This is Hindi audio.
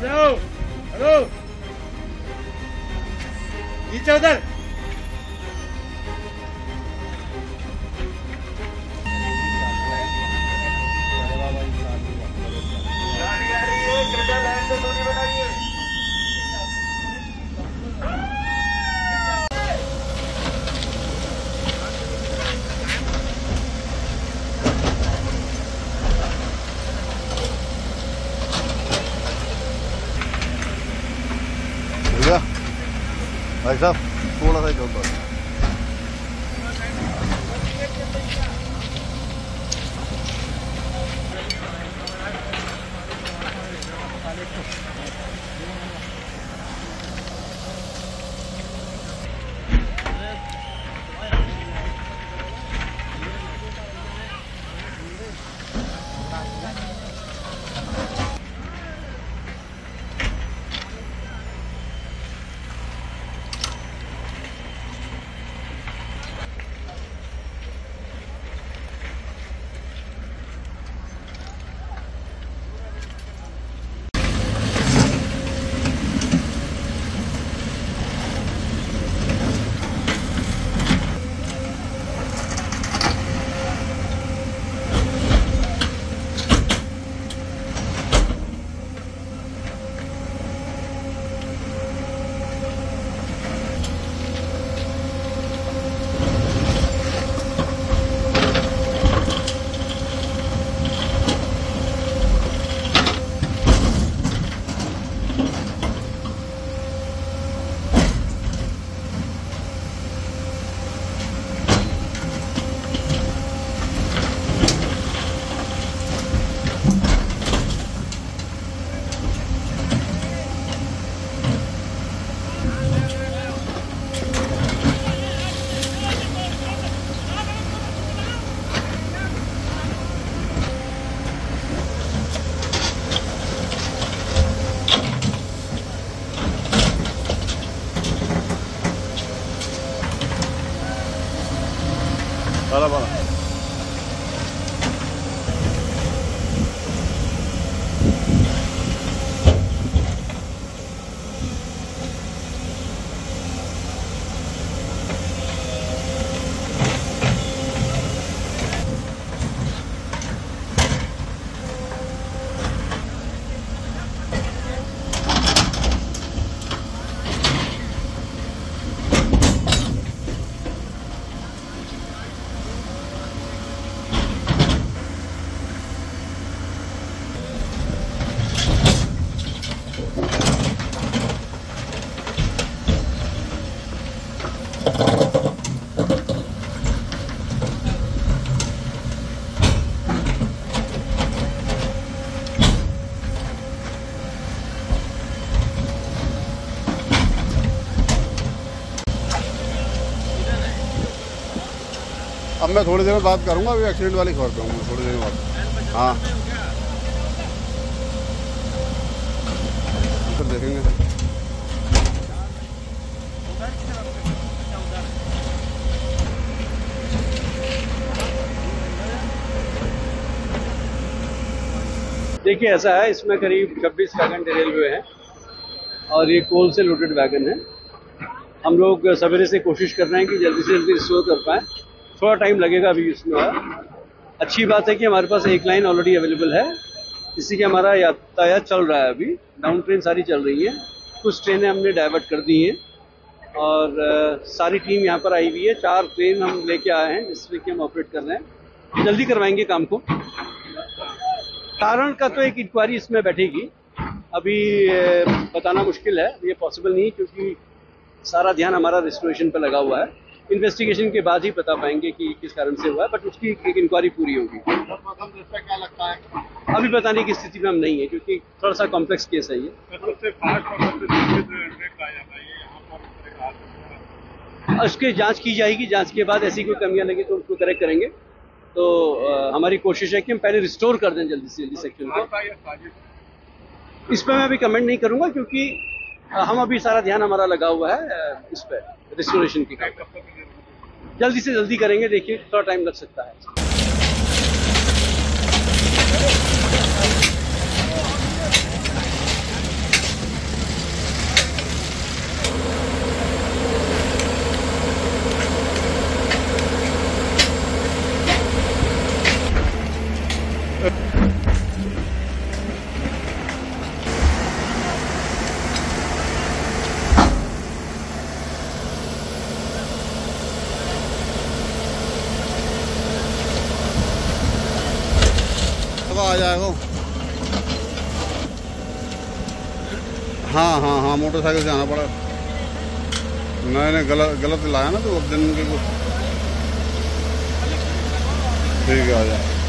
Hello! Hello! Each other! भाई साहब थोड़ा सा चलता सारा अब मैं थोड़ी देर में बात करूँगा, अभी एक्सीडेंट वाली खबर पे हूँ थोड़ी देर में बात। हाँ। फिर देखेंगे। देखिए, ऐसा है, इसमें करीब 26 वैगन रेलवे हैं और ये कोल से लोडेड वैगन है। हम लोग सवेरे से कोशिश कर रहे हैं कि जल्दी से जल्दी रिस्टोर कर पाएँ। थोड़ा टाइम लगेगा अभी इसमें अच्छी बात है कि हमारे पास एक लाइन ऑलरेडी अवेलेबल है। इसी के हमारा यातायात चल रहा है अभी। डाउन ट्रेन सारी चल रही है। कुछ ट्रेनें हमने डाइवर्ट कर दी हैं। और अ, सारी टीम यहाँ पर आई हुई है। चार ट्रेन हम लेके आए हैं जिसमें कि हम ऑपरेट कर रहे हैं। जल्दी करवाएँगे काम को। कारण का तो एक इंक्वायरी इसमें बैठेगी। अभी बताना मुश्किल है। ये पॉसिबल नहीं क्योंकि सारा ध्यान हमारा रेस्टोरेशन पर लगा हुआ है। इन्वेस्टिगेशन के बाद ही बता पाएँगे कि किस कारण से हुआ है बट उसकी एक इंक्वायरी पूरी होगी। क्या लगता है अभी बताने की स्थिति में हम नहीं है क्योंकि थोड़ा सा कॉम्प्लेक्स केस है ये। उसकी जाँच की जाएगी जाँच के बाद ऐसी कोई कमियाँ लगी तो उसको करेक्ट करेंगे। तो अ, हमारी कोशिश है कि हम पहले रिस्टोर कर दें जल्दी से जल्दी सेक्शन को। इस पर मैं अभी कमेंट नहीं करूँगा क्योंकि हम अभी सारा ध्यान हमारा लगा हुआ है इस पर। रिस्टोरेशन की? जल्दी से जल्दी करेंगे देखिए थोड़ा टाइम लग सकता है आ जाएगा हाँ। हाँ हाँ मोटरसाइकिल से आना पड़ा। नहीं नहीं गलत गलत लाया ना तो दिन के कुछ ठीक है, आ जाए